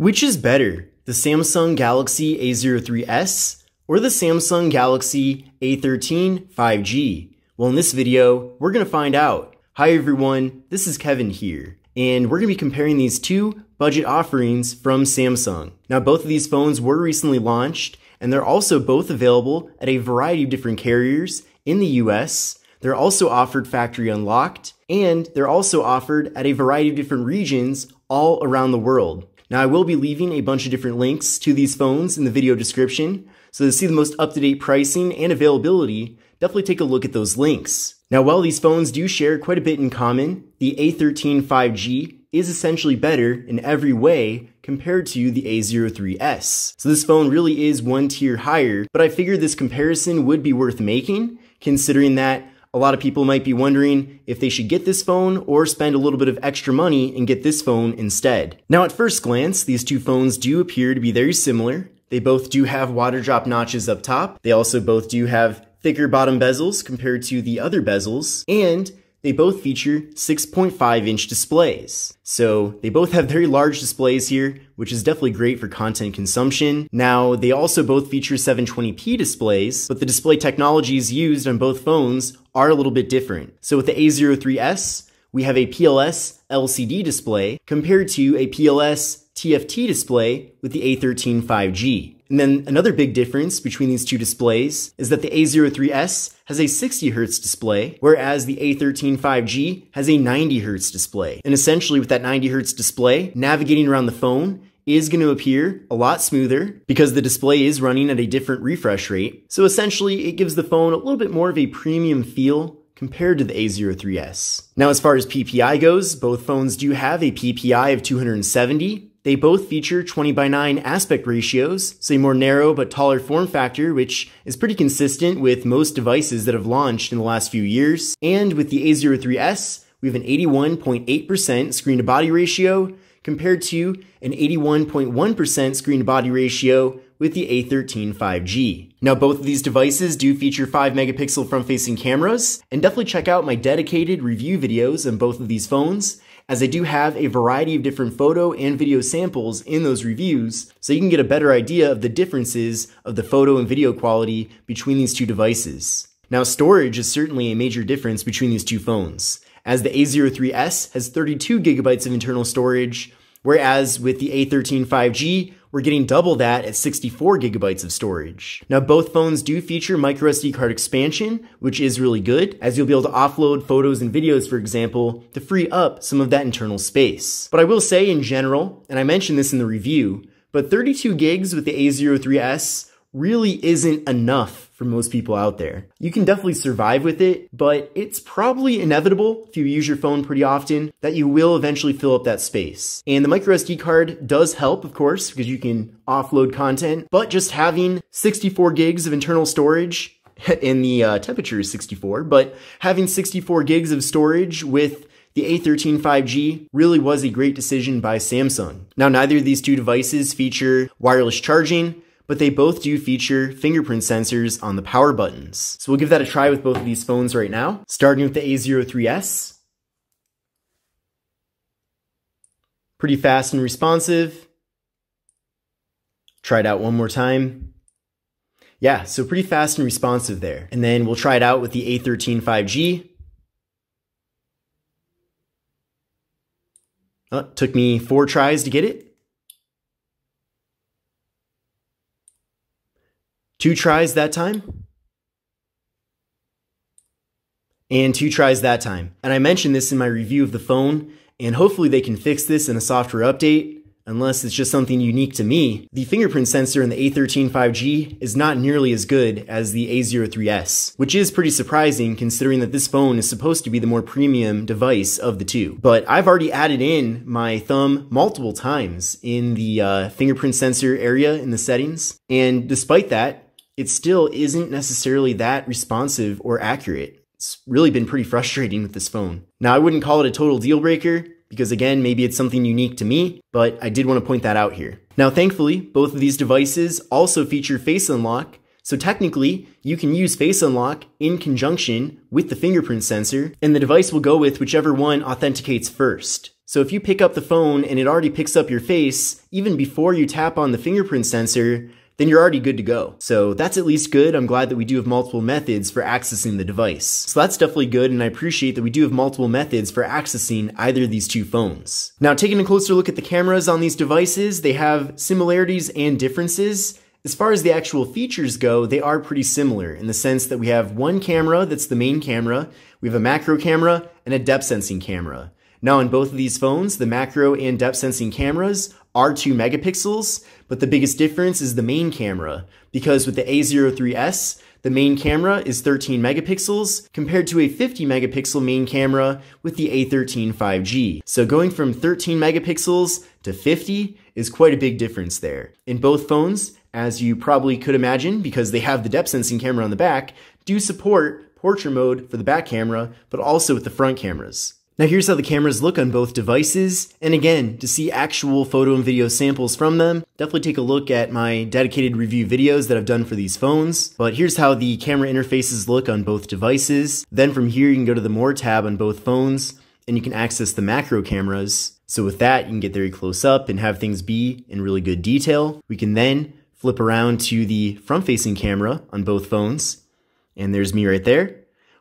Which is better, the Samsung Galaxy A03s or the Samsung Galaxy A13 5G? Well, in this video, we're going to find out. Hi everyone, this is Kevin here, and we're going to be comparing these two budget offerings from Samsung. Now, both of these phones were recently launched, and they're also both available at a variety of different carriers in the US. They're also offered factory unlocked, and they're also offered at a variety of different regions all around the world. Now I will be leaving a bunch of different links to these phones in the video description, so to see the most up-to-date pricing and availability, definitely take a look at those links. Now while these phones do share quite a bit in common, the A13 5G is essentially better in every way compared to the A03s. So this phone really is one tier higher, but I figured this comparison would be worth making, considering that a lot of people might be wondering if they should get this phone or spend a little bit of extra money and get this phone instead. Now at first glance, these two phones do appear to be very similar. They both do have water drop notches up top. They also both do have thicker bottom bezels compared to the other bezels. And they both feature 6.5 inch displays. So they both have very large displays here, which is definitely great for content consumption. Now, they also both feature 720p displays, but the display technologies used on both phones are a little bit different. So with the A03s, we have a PLS LCD display compared to a PLS TFT display with the A13 5G. And then another big difference between these two displays is that the A03s has a 60Hz display, whereas the A13 5G has a 90Hz display. And essentially with that 90Hz display, navigating around the phone is going to appear a lot smoother because the display is running at a different refresh rate. So essentially it gives the phone a little bit more of a premium feel compared to the A03s. Now as far as PPI goes, both phones do have a PPI of 270, they both feature 20 by 9 aspect ratios, so a more narrow but taller form factor, which is pretty consistent with most devices that have launched in the last few years. And with the A03s, we have an 81.8% screen to body ratio compared to an 81.1% screen to body ratio with the A13 5G. Now both of these devices do feature 5 megapixel front facing cameras, and definitely check out my dedicated review videos on both of these phones as I do have a variety of different photo and video samples in those reviews, so you can get a better idea of the differences of the photo and video quality between these two devices. Now storage is certainly a major difference between these two phones, as the A03s has 32 gigabytes of internal storage, whereas with the A13 5G, we're getting double that at 64 gigabytes of storage. Now both phones do feature microSD card expansion, which is really good, as you'll be able to offload photos and videos, for example, to free up some of that internal space. But I will say in general, and I mentioned this in the review, but 32 gigs with the A03s really isn't enough for most people out there. You can definitely survive with it, but it's probably inevitable if you use your phone pretty often that you will eventually fill up that space. And the microSD card does help, of course, because you can offload content, but just having 64 gigs of internal storage and the uh, temperature is 64, but having 64 gigs of storage with the A13 5G really was a great decision by Samsung. Now, neither of these two devices feature wireless charging, but they both do feature fingerprint sensors on the power buttons. So we'll give that a try with both of these phones right now, starting with the A03s. Pretty fast and responsive. Try it out one more time. Yeah, so pretty fast and responsive there. And then we'll try it out with the A13 5G. Oh, took me four tries to get it. Two tries that time. And two tries that time. And I mentioned this in my review of the phone, and hopefully they can fix this in a software update unless it's just something unique to me, the fingerprint sensor in the A13 5G is not nearly as good as the A03s, which is pretty surprising considering that this phone is supposed to be the more premium device of the two. But I've already added in my thumb multiple times in the uh, fingerprint sensor area in the settings, and despite that, it still isn't necessarily that responsive or accurate. It's really been pretty frustrating with this phone. Now, I wouldn't call it a total deal breaker because again, maybe it's something unique to me, but I did want to point that out here. Now, thankfully, both of these devices also feature Face Unlock, so technically, you can use Face Unlock in conjunction with the fingerprint sensor, and the device will go with whichever one authenticates first. So if you pick up the phone and it already picks up your face, even before you tap on the fingerprint sensor, then you're already good to go. So that's at least good. I'm glad that we do have multiple methods for accessing the device. So that's definitely good, and I appreciate that we do have multiple methods for accessing either of these two phones. Now, taking a closer look at the cameras on these devices, they have similarities and differences. As far as the actual features go, they are pretty similar in the sense that we have one camera that's the main camera, we have a macro camera, and a depth sensing camera. Now on both of these phones, the macro and depth sensing cameras are 2 megapixels, but the biggest difference is the main camera, because with the A03S, the main camera is 13 megapixels compared to a 50 megapixel main camera with the A13 5G. So going from 13 megapixels to 50 is quite a big difference there. In both phones, as you probably could imagine, because they have the depth sensing camera on the back, do support portrait mode for the back camera, but also with the front cameras. Now here's how the cameras look on both devices, and again, to see actual photo and video samples from them, definitely take a look at my dedicated review videos that I've done for these phones. But here's how the camera interfaces look on both devices. Then from here, you can go to the More tab on both phones, and you can access the macro cameras. So with that, you can get very close up and have things be in really good detail. We can then flip around to the front-facing camera on both phones, and there's me right there.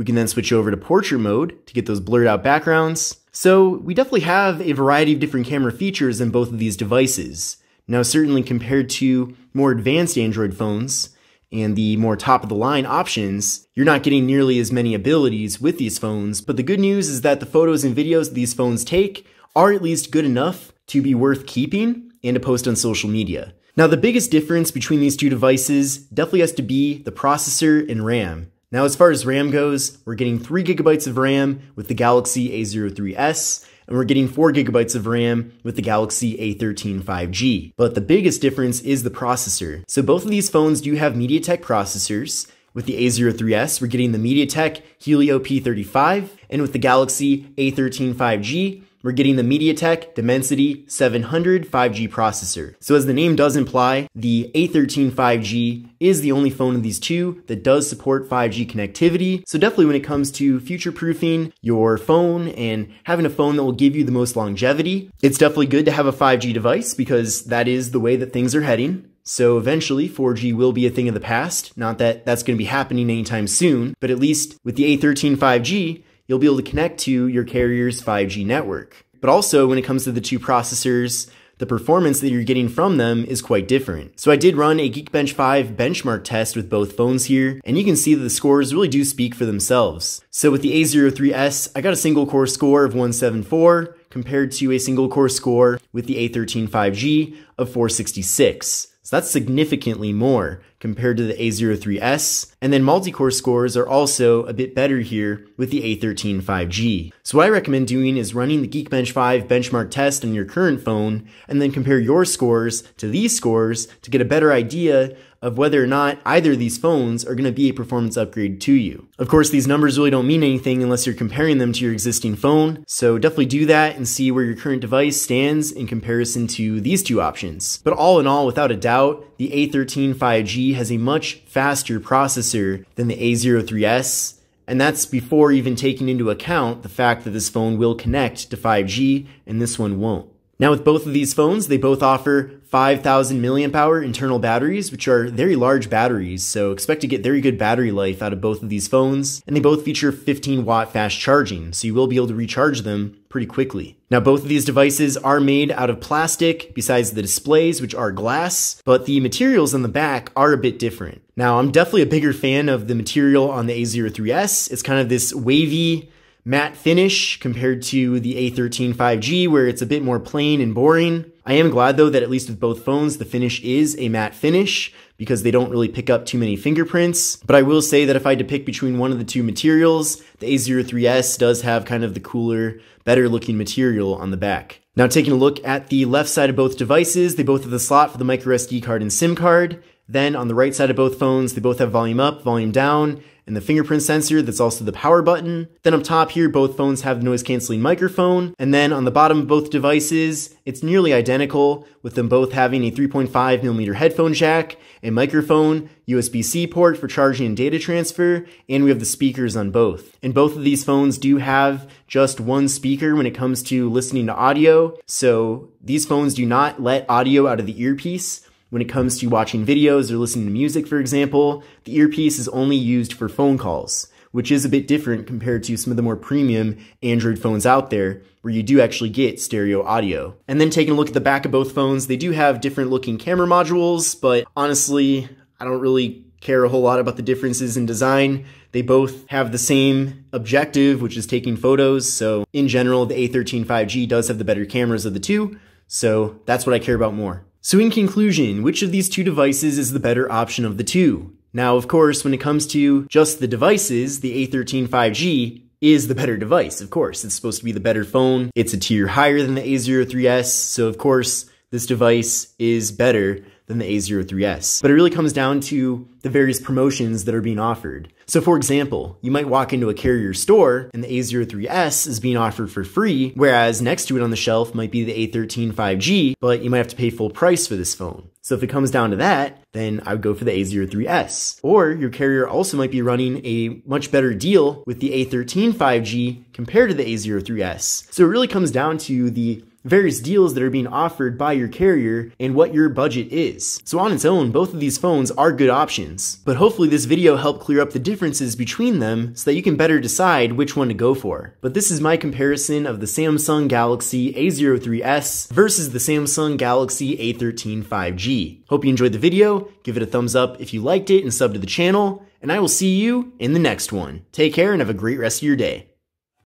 We can then switch over to portrait mode to get those blurred out backgrounds. So we definitely have a variety of different camera features in both of these devices. Now certainly compared to more advanced Android phones and the more top of the line options, you're not getting nearly as many abilities with these phones, but the good news is that the photos and videos these phones take are at least good enough to be worth keeping and to post on social media. Now the biggest difference between these two devices definitely has to be the processor and RAM. Now, as far as RAM goes, we're getting 3 gigabytes of RAM with the Galaxy A03s, and we're getting 4 gigabytes of RAM with the Galaxy A13 5G. But the biggest difference is the processor. So both of these phones do have MediaTek processors. With the A03s, we're getting the MediaTek Helio P35, and with the Galaxy A13 5G, we're getting the MediaTek Dimensity 700 5G processor. So as the name does imply, the A13 5G is the only phone of these two that does support 5G connectivity. So definitely when it comes to future-proofing your phone and having a phone that will give you the most longevity, it's definitely good to have a 5G device because that is the way that things are heading. So eventually 4G will be a thing of the past. Not that that's going to be happening anytime soon, but at least with the A13 5G, you'll be able to connect to your carrier's 5G network. But also, when it comes to the two processors, the performance that you're getting from them is quite different. So I did run a Geekbench 5 benchmark test with both phones here, and you can see that the scores really do speak for themselves. So with the A03s, I got a single core score of 174 compared to a single core score with the A13 5G of 466. So that's significantly more compared to the A03s. And then multi-core scores are also a bit better here with the A13 5G. So what I recommend doing is running the Geekbench 5 benchmark test on your current phone and then compare your scores to these scores to get a better idea of whether or not either of these phones are going to be a performance upgrade to you. Of course, these numbers really don't mean anything unless you're comparing them to your existing phone, so definitely do that and see where your current device stands in comparison to these two options. But all in all, without a doubt, the A13 5G has a much faster processor than the A03s, and that's before even taking into account the fact that this phone will connect to 5G and this one won't. Now with both of these phones, they both offer 5,000 milliamp hour internal batteries, which are very large batteries, so expect to get very good battery life out of both of these phones. And they both feature 15 watt fast charging, so you will be able to recharge them pretty quickly. Now both of these devices are made out of plastic, besides the displays, which are glass, but the materials on the back are a bit different. Now I'm definitely a bigger fan of the material on the A03s. It's kind of this wavy, matte finish compared to the A13 5G where it's a bit more plain and boring. I am glad though that at least with both phones the finish is a matte finish because they don't really pick up too many fingerprints. But I will say that if I had to pick between one of the two materials, the A03s does have kind of the cooler, better looking material on the back. Now taking a look at the left side of both devices, they both have the slot for the microSD card and SIM card. Then on the right side of both phones, they both have volume up, volume down, and the fingerprint sensor that's also the power button. Then up top here, both phones have the noise canceling microphone. And then on the bottom of both devices, it's nearly identical with them both having a 3.5 millimeter headphone jack, a microphone, USB-C port for charging and data transfer, and we have the speakers on both. And both of these phones do have just one speaker when it comes to listening to audio. So these phones do not let audio out of the earpiece, when it comes to watching videos or listening to music, for example, the earpiece is only used for phone calls, which is a bit different compared to some of the more premium Android phones out there where you do actually get stereo audio. And then taking a look at the back of both phones, they do have different looking camera modules, but honestly, I don't really care a whole lot about the differences in design. They both have the same objective, which is taking photos. So in general, the A13 5G does have the better cameras of the two. So that's what I care about more. So in conclusion, which of these two devices is the better option of the two? Now, of course, when it comes to just the devices, the A13 5G is the better device, of course. It's supposed to be the better phone. It's a tier higher than the A03s, so of course, this device is better than the A03s. But it really comes down to the various promotions that are being offered. So for example, you might walk into a carrier store and the A03s is being offered for free, whereas next to it on the shelf might be the A13 5G, but you might have to pay full price for this phone. So if it comes down to that, then I would go for the A03s. Or your carrier also might be running a much better deal with the A13 5G compared to the A03s. So it really comes down to the various deals that are being offered by your carrier and what your budget is. So on its own, both of these phones are good options, but hopefully this video helped clear up the differences between them so that you can better decide which one to go for. But this is my comparison of the Samsung Galaxy A03s versus the Samsung Galaxy A13 5G. Hope you enjoyed the video, give it a thumbs up if you liked it and sub to the channel, and I will see you in the next one. Take care and have a great rest of your day.